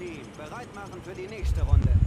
Team, bereit machen für die nächste Runde.